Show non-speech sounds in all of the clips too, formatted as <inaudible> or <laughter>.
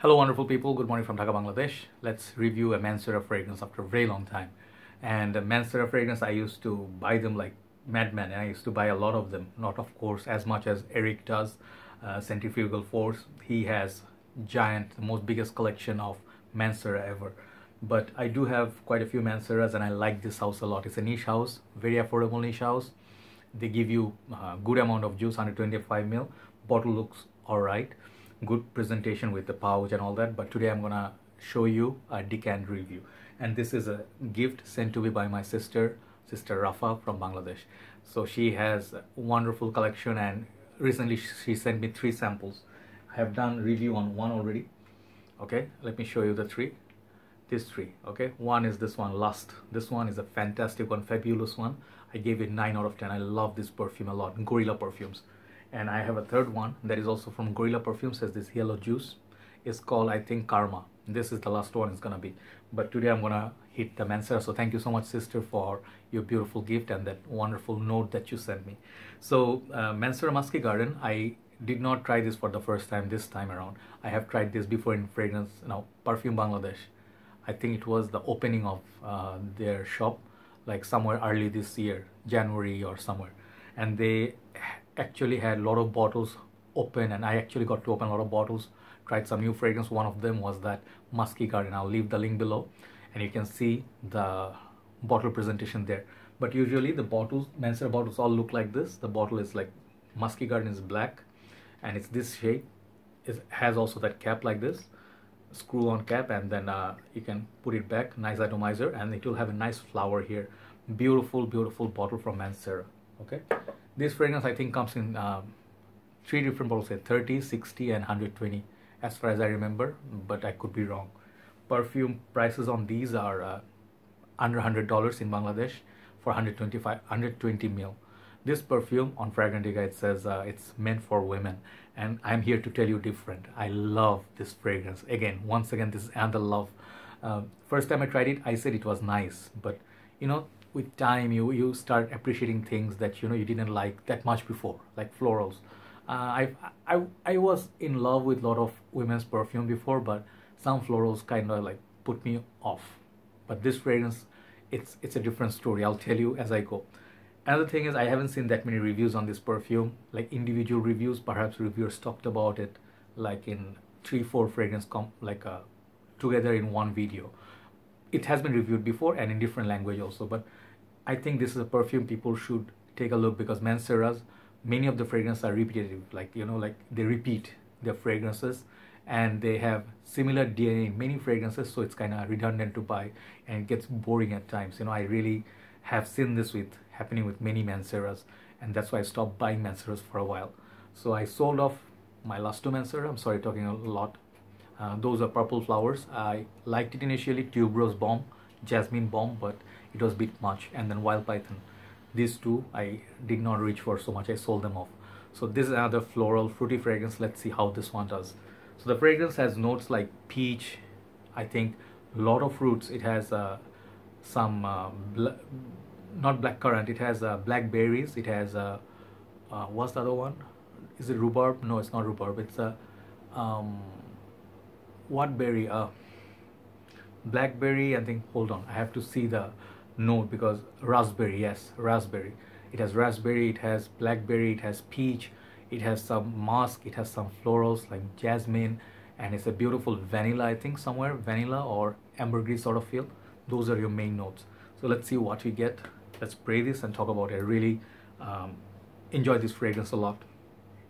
Hello, wonderful people. Good morning from Dhaka, Bangladesh. Let's review a Mancera fragrance after a very long time. And a Mancera fragrance, I used to buy them like madman. I used to buy a lot of them. Not, of course, as much as Eric does. Uh, Centrifugal Force. He has giant, the most biggest collection of Mancera ever. But I do have quite a few Manceras and I like this house a lot. It's a niche house, very affordable niche house. They give you a good amount of juice, 125 ml. Bottle looks alright good presentation with the pouch and all that but today i'm gonna show you a decant review. And this is a gift sent to me by my sister sister rafa from bangladesh. So she has a wonderful collection and recently she sent me three samples. I have done review on one already. Okay let me show you the three. These three okay? One is this one lust. This one is a fantastic one fabulous one. I gave it 9 out of 10 i love this perfume a lot gorilla perfumes and I have a third one that is also from Gorilla Perfumes says this yellow juice. Is called I think Karma. This is the last one it's gonna be. But today I'm gonna hit the Mancera so thank you so much sister for your beautiful gift and that wonderful note that you sent me. So uh, Mancera Musky Garden I did not try this for the first time this time around. I have tried this before in fragrance now perfume Bangladesh. I think it was the opening of uh, their shop like somewhere early this year January or somewhere. And they actually had a lot of bottles open and I actually got to open a lot of bottles tried some new fragrance. One of them was that musky garden. I'll leave the link below and you can see the bottle presentation there. But usually the bottles Mancera bottles all look like this. The bottle is like musky garden is black and it's this shape. It has also that cap like this screw on cap and then uh, you can put it back. Nice atomizer and it will have a nice flower here. Beautiful beautiful bottle from Mancera okay this fragrance I think comes in um, three different bottles, say 30, 60 and 120 as far as I remember, but I could be wrong. Perfume prices on these are uh, under $100 in Bangladesh for 125, 120 mil. This perfume on Fragrantica, it says uh, it's meant for women and I'm here to tell you different. I love this fragrance. Again, once again, this is another love. Uh, first time I tried it, I said it was nice, but you know, with time you you start appreciating things that you know you didn't like that much before like florals. Uh, I, I I was in love with a lot of women's perfume before but some florals kind of like put me off. But this fragrance it's it's a different story. I'll tell you as I go. Another thing is I haven't seen that many reviews on this perfume like individual reviews. Perhaps reviewers talked about it like in three four fragrance com like uh, together in one video it has been reviewed before and in different language also but i think this is a perfume people should take a look because manceras many of the fragrances are repetitive like you know like they repeat their fragrances and they have similar dna in many fragrances so it's kind of redundant to buy and it gets boring at times. You know i really have seen this with happening with many manceras and that's why i stopped buying manceras for a while. So i sold off my last two mancera. I'm sorry talking a lot uh, those are purple flowers. I liked it initially tuberose bomb jasmine bomb but it was a bit much. And then wild python. These two i did not reach for so much. I sold them off. So this is another floral fruity fragrance. Let's see how this one does. So the fragrance has notes like peach i think. A lot of fruits. It has uh, some uh, bl not black currant. It has uh, blackberries. It has uh, uh, what's the other one? Is it rhubarb? No it's not rhubarb. It's a um, what berry? Uh blackberry i think hold on i have to see the note because raspberry yes raspberry. It has raspberry it has blackberry it has peach it has some musk it has some florals like jasmine and it's a beautiful vanilla i think somewhere vanilla or ambergris sort of feel. Those are your main notes. So let's see what we get. Let's spray this and talk about it. Really um, enjoy this fragrance a lot.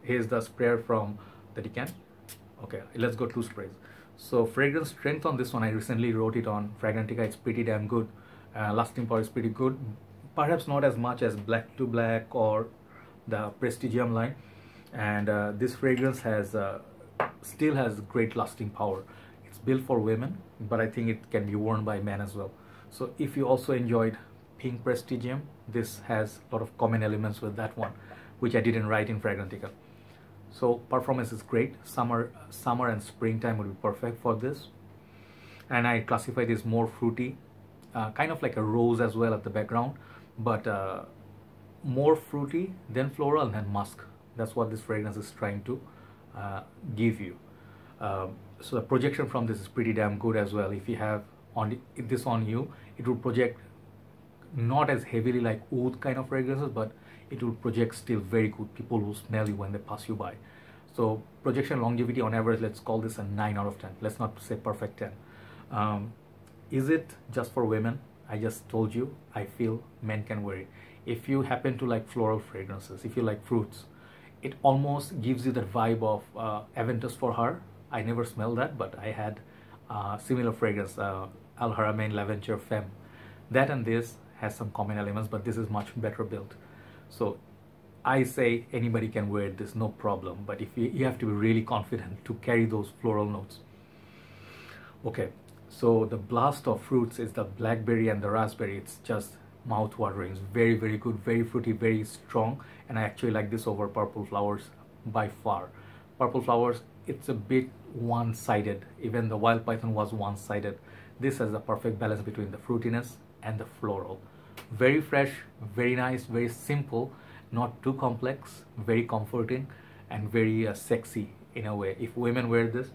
Here's the sprayer from the decant okay let's go two sprays so fragrance strength on this one i recently wrote it on. Fragrantica it's pretty damn good. Uh, lasting power is pretty good. Perhaps not as much as black to black or the prestigium line. And uh, this fragrance has uh, still has great lasting power. It's built for women but i think it can be worn by men as well. So if you also enjoyed pink prestigium this has a lot of common elements with that one which i didn't write in fragrantica so performance is great. Summer summer and springtime would be perfect for this. And i classify this more fruity uh, kind of like a rose as well at the background but uh, more fruity than floral and musk. That's what this fragrance is trying to uh, give you. Um, so the projection from this is pretty damn good as well. If you have on this on you, it will project not as heavily like oud kind of fragrances, but it will project still very good. People will smell you when they pass you by. So projection longevity on average, let's call this a 9 out of 10. Let's not say perfect 10. Um, is it just for women? I just told you, I feel men can wear it. If you happen to like floral fragrances, if you like fruits, it almost gives you that vibe of uh, Aventus for her. I never smelled that, but I had uh, similar fragrance, uh, Al Haramain Lavender Femme. That and this has some common elements, but this is much better built. So I say anybody can wear this, no problem. But if you, you have to be really confident to carry those floral notes. Okay, so the blast of fruits is the blackberry and the raspberry. It's just mouth-watering. It's very, very good, very fruity, very strong. And I actually like this over purple flowers by far. Purple flowers, it's a bit one-sided. Even the wild python was one-sided. This has a perfect balance between the fruitiness and the floral. Very fresh, very nice, very simple, not too complex, very comforting, and very uh, sexy in a way. If women wear this,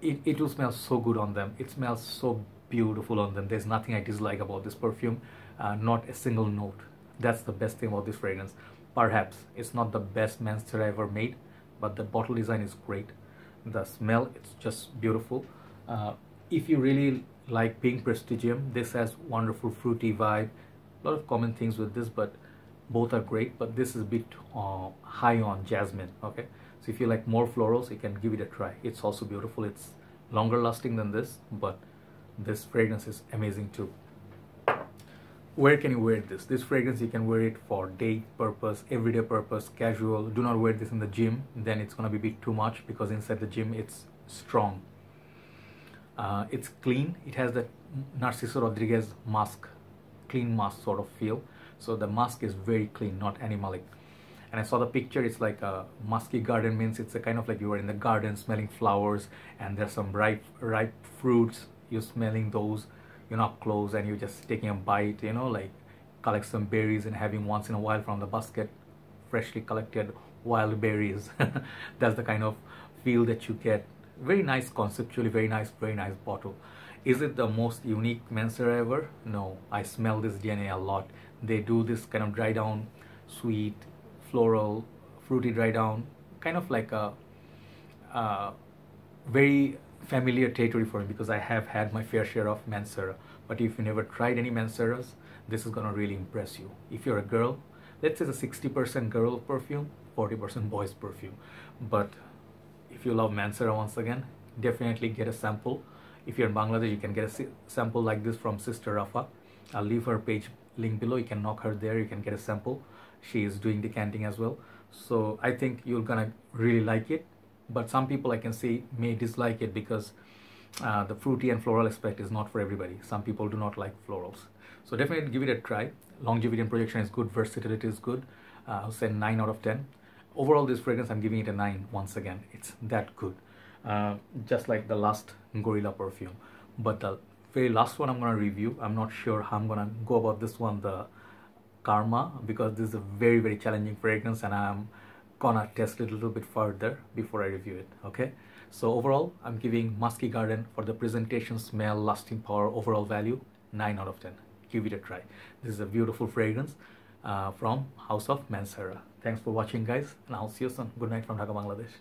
it, it will smell so good on them. It smells so beautiful on them. There's nothing I dislike about this perfume, uh, not a single note. That's the best thing about this fragrance. Perhaps it's not the best Mancera ever made, but the bottle design is great. The smell, it's just beautiful. Uh, if you really like Pink Prestigium, this has wonderful fruity vibe. A lot of common things with this, but both are great. But this is a bit uh, high on jasmine. Okay, so if you like more florals, you can give it a try. It's also beautiful. It's longer lasting than this, but this fragrance is amazing too. Where can you wear this? This fragrance you can wear it for day purpose, everyday purpose, casual. Do not wear this in the gym, then it's gonna be a bit too much because inside the gym it's strong uh, it's clean. It has that narciso rodriguez musk clean musk sort of feel. So the musk is very clean not animalic. And i saw the picture. It's like a musky garden means it's a kind of like you are in the garden smelling flowers and there's some ripe ripe fruits. You're smelling those. You're not close and you're just taking a bite you know like collect some berries and having once in a while from the basket freshly collected wild berries. <laughs> That's the kind of feel that you get very nice conceptually very nice very nice bottle. Is it the most unique Mancera ever? No. I smell this DNA a lot. They do this kind of dry down sweet floral fruity dry down kind of like a, a very familiar territory for me because I have had my fair share of Mancera but if you never tried any Manceras this is gonna really impress you. If you're a girl let's say it's a 60% girl perfume 40% boys perfume. But if you love Mancera once again definitely get a sample. If you're in Bangladesh you can get a sample like this from Sister Rafa. I'll leave her page link below. You can knock her there. You can get a sample. She is doing decanting as well. So I think you're gonna really like it. But some people I can see may dislike it because uh, the fruity and floral aspect is not for everybody. Some people do not like florals. So definitely give it a try. Longevity and projection is good. Versatility is good. Uh, I'll say 9 out of 10 overall this fragrance i'm giving it a 9 once again. It's that good. Uh, just like the last gorilla perfume. But the very last one i'm gonna review i'm not sure how i'm gonna go about this one the karma because this is a very very challenging fragrance and i'm gonna test it a little bit further before i review it okay? So overall i'm giving musky garden for the presentation smell lasting power overall value 9 out of 10 give it a try. This is a beautiful fragrance uh, from house of mancera Thanks for watching guys and I'll see you soon. Good night from Dhaka, Bangladesh.